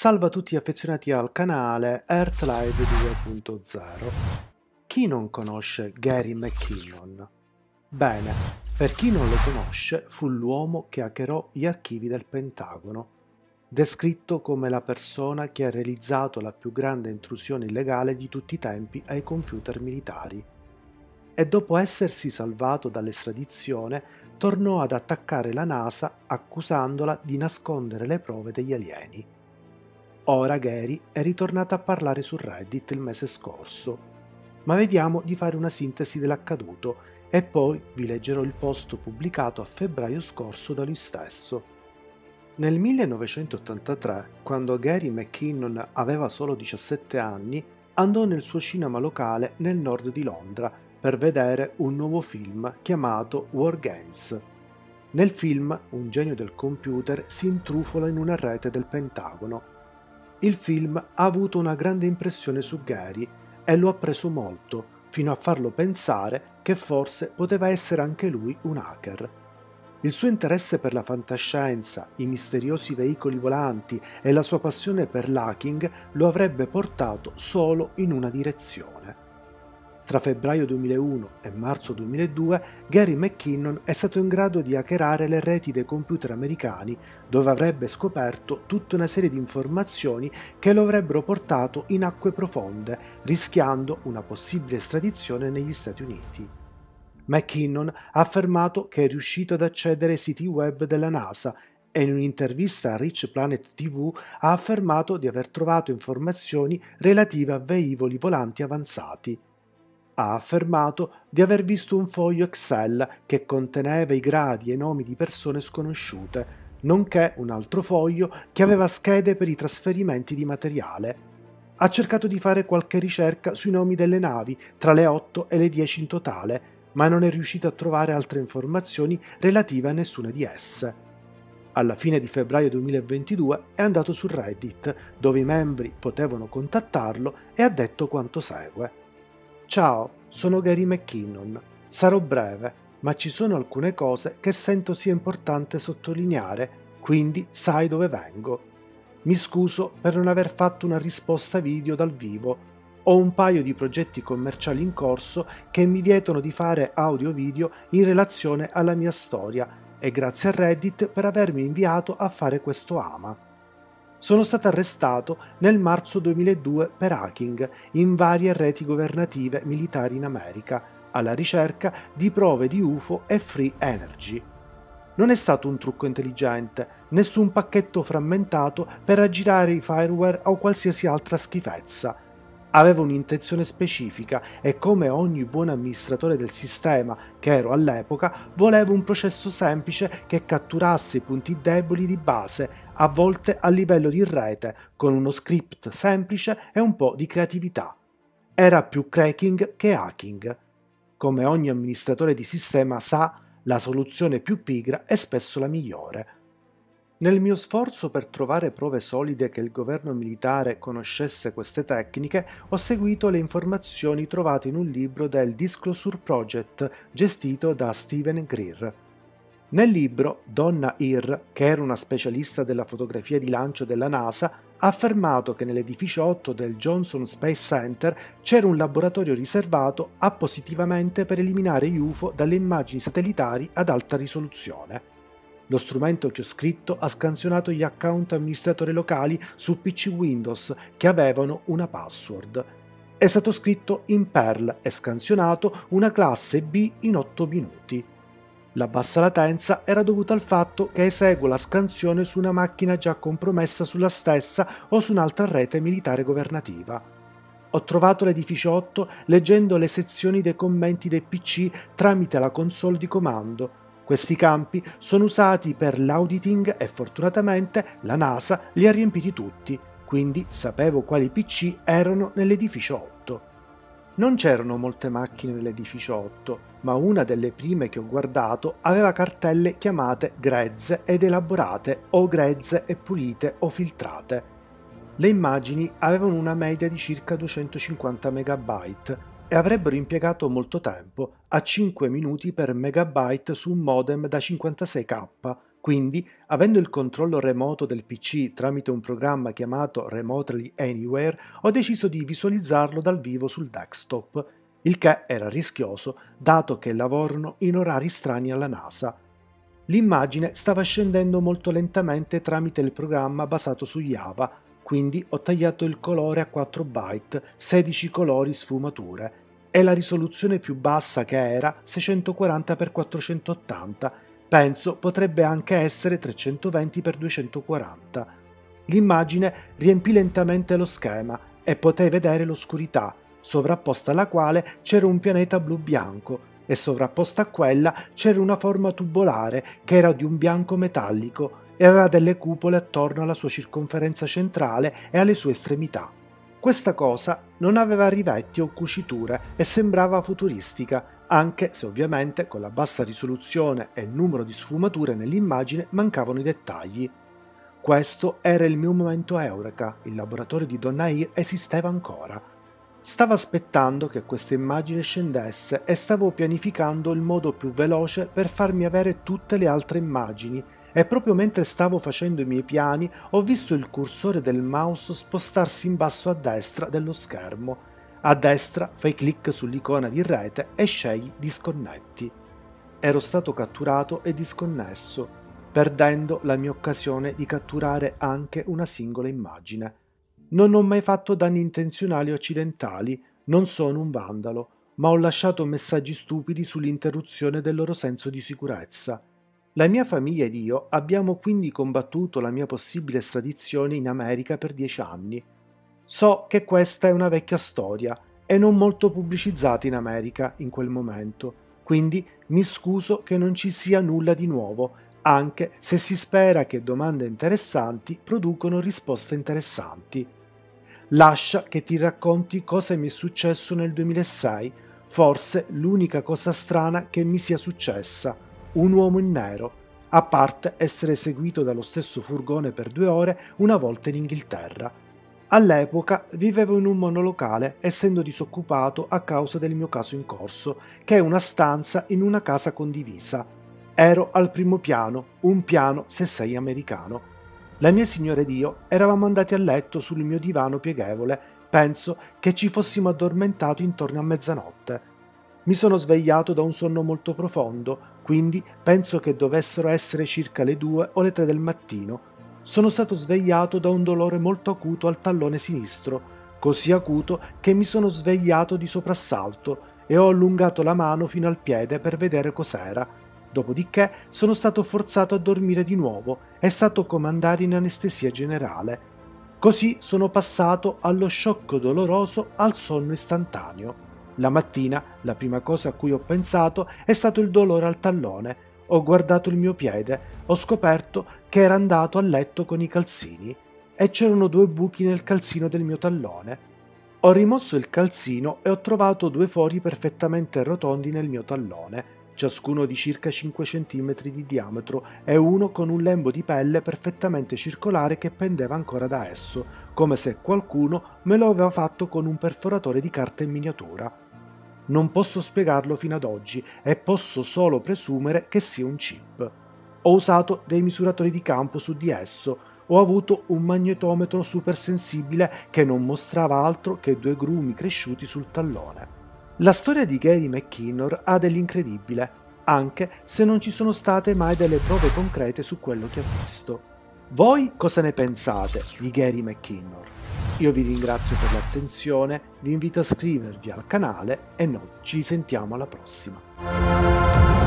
Salva tutti gli affezionati al canale Earthlive 2.0. Chi non conosce Gary McKinnon? Bene, per chi non lo conosce, fu l'uomo che hackerò gli archivi del Pentagono, descritto come la persona che ha realizzato la più grande intrusione illegale di tutti i tempi ai computer militari. E dopo essersi salvato dall'estradizione, tornò ad attaccare la NASA accusandola di nascondere le prove degli alieni. Ora Gary è ritornato a parlare su Reddit il mese scorso, ma vediamo di fare una sintesi dell'accaduto e poi vi leggerò il post pubblicato a febbraio scorso da lui stesso. Nel 1983, quando Gary McKinnon aveva solo 17 anni, andò nel suo cinema locale nel nord di Londra per vedere un nuovo film chiamato War Games. Nel film un genio del computer si intrufola in una rete del Pentagono il film ha avuto una grande impressione su Gary e lo ha preso molto, fino a farlo pensare che forse poteva essere anche lui un hacker. Il suo interesse per la fantascienza, i misteriosi veicoli volanti e la sua passione per l'hacking lo avrebbe portato solo in una direzione tra febbraio 2001 e marzo 2002 Gary McKinnon è stato in grado di hackerare le reti dei computer americani dove avrebbe scoperto tutta una serie di informazioni che lo avrebbero portato in acque profonde, rischiando una possibile estradizione negli Stati Uniti. McKinnon ha affermato che è riuscito ad accedere ai siti web della NASA e in un'intervista a Rich Planet TV ha affermato di aver trovato informazioni relative a velivoli volanti avanzati ha affermato di aver visto un foglio Excel che conteneva i gradi e i nomi di persone sconosciute, nonché un altro foglio che aveva schede per i trasferimenti di materiale. Ha cercato di fare qualche ricerca sui nomi delle navi, tra le 8 e le 10 in totale, ma non è riuscito a trovare altre informazioni relative a nessuna di esse. Alla fine di febbraio 2022 è andato su Reddit, dove i membri potevano contattarlo e ha detto quanto segue. Ciao, sono Gary McKinnon. Sarò breve, ma ci sono alcune cose che sento sia importante sottolineare, quindi sai dove vengo. Mi scuso per non aver fatto una risposta video dal vivo. Ho un paio di progetti commerciali in corso che mi vietano di fare audio-video in relazione alla mia storia e grazie a Reddit per avermi inviato a fare questo ama. Sono stato arrestato nel marzo 2002 per hacking in varie reti governative militari in America, alla ricerca di prove di UFO e free energy. Non è stato un trucco intelligente, nessun pacchetto frammentato per aggirare i fireware o qualsiasi altra schifezza Avevo un'intenzione specifica e come ogni buon amministratore del sistema che ero all'epoca, volevo un processo semplice che catturasse i punti deboli di base, a volte a livello di rete, con uno script semplice e un po' di creatività. Era più cracking che hacking. Come ogni amministratore di sistema sa, la soluzione più pigra è spesso la migliore. Nel mio sforzo per trovare prove solide che il governo militare conoscesse queste tecniche, ho seguito le informazioni trovate in un libro del Disclosure Project gestito da Steven Greer. Nel libro, Donna Ir, che era una specialista della fotografia di lancio della NASA, ha affermato che nell'edificio 8 del Johnson Space Center c'era un laboratorio riservato appositivamente per eliminare UFO dalle immagini satellitari ad alta risoluzione. Lo strumento che ho scritto ha scansionato gli account amministratori locali su PC Windows che avevano una password. È stato scritto in Perl e scansionato una classe B in 8 minuti. La bassa latenza era dovuta al fatto che eseguo la scansione su una macchina già compromessa sulla stessa o su un'altra rete militare governativa. Ho trovato l'edificio 8 leggendo le sezioni dei commenti dei PC tramite la console di comando questi campi sono usati per l'auditing e fortunatamente la NASA li ha riempiti tutti, quindi sapevo quali PC erano nell'edificio 8. Non c'erano molte macchine nell'edificio 8, ma una delle prime che ho guardato aveva cartelle chiamate grezze ed elaborate o grezze e pulite o filtrate. Le immagini avevano una media di circa 250 MB, e avrebbero impiegato molto tempo, a 5 minuti per megabyte su un modem da 56k, Quindi, avendo il controllo remoto del PC tramite un programma chiamato Remotely Anywhere, ho deciso di visualizzarlo dal vivo sul desktop, il che era rischioso dato che lavorano in orari strani alla NASA. L'immagine stava scendendo molto lentamente tramite il programma basato su Java, quindi ho tagliato il colore a 4 byte, 16 colori sfumature, e la risoluzione più bassa che era 640x480, penso potrebbe anche essere 320x240. L'immagine riempì lentamente lo schema e potei vedere l'oscurità, sovrapposta alla quale c'era un pianeta blu-bianco e sovrapposta a quella c'era una forma tubolare che era di un bianco metallico e aveva delle cupole attorno alla sua circonferenza centrale e alle sue estremità. Questa cosa non aveva rivetti o cuciture e sembrava futuristica, anche se ovviamente con la bassa risoluzione e il numero di sfumature nell'immagine mancavano i dettagli. Questo era il mio momento eureka, il laboratorio di Donnair esisteva ancora. Stavo aspettando che questa immagine scendesse e stavo pianificando il modo più veloce per farmi avere tutte le altre immagini e proprio mentre stavo facendo i miei piani ho visto il cursore del mouse spostarsi in basso a destra dello schermo. A destra fai clic sull'icona di rete e scegli Disconnetti. Ero stato catturato e disconnesso, perdendo la mia occasione di catturare anche una singola immagine. Non ho mai fatto danni intenzionali o accidentali, non sono un vandalo, ma ho lasciato messaggi stupidi sull'interruzione del loro senso di sicurezza. La mia famiglia ed io abbiamo quindi combattuto la mia possibile estradizione in America per dieci anni. So che questa è una vecchia storia e non molto pubblicizzata in America in quel momento, quindi mi scuso che non ci sia nulla di nuovo, anche se si spera che domande interessanti producono risposte interessanti. Lascia che ti racconti cosa mi è successo nel 2006, forse l'unica cosa strana che mi sia successa, un uomo in nero, a parte essere seguito dallo stesso furgone per due ore una volta in Inghilterra. All'epoca vivevo in un monolocale, essendo disoccupato a causa del mio caso in corso, che è una stanza in una casa condivisa. Ero al primo piano, un piano se sei americano. La mia signora ed io eravamo andati a letto sul mio divano pieghevole. Penso che ci fossimo addormentati intorno a mezzanotte. Mi sono svegliato da un sonno molto profondo, quindi penso che dovessero essere circa le due o le tre del mattino. Sono stato svegliato da un dolore molto acuto al tallone sinistro, così acuto che mi sono svegliato di soprassalto e ho allungato la mano fino al piede per vedere cos'era Dopodiché sono stato forzato a dormire di nuovo e stato comandare in anestesia generale. Così sono passato allo sciocco doloroso al sonno istantaneo. La mattina la prima cosa a cui ho pensato è stato il dolore al tallone. Ho guardato il mio piede, ho scoperto che era andato a letto con i calzini e c'erano due buchi nel calzino del mio tallone. Ho rimosso il calzino e ho trovato due fori perfettamente rotondi nel mio tallone ciascuno di circa 5 cm di diametro e uno con un lembo di pelle perfettamente circolare che pendeva ancora da esso, come se qualcuno me lo aveva fatto con un perforatore di carta in miniatura. Non posso spiegarlo fino ad oggi e posso solo presumere che sia un chip. Ho usato dei misuratori di campo su di esso, ho avuto un magnetometro super sensibile che non mostrava altro che due grumi cresciuti sul tallone. La storia di Gary McKinnor ha dell'incredibile, anche se non ci sono state mai delle prove concrete su quello che ha visto. Voi cosa ne pensate di Gary McKinnor? Io vi ringrazio per l'attenzione, vi invito a iscrivervi al canale e noi ci sentiamo alla prossima.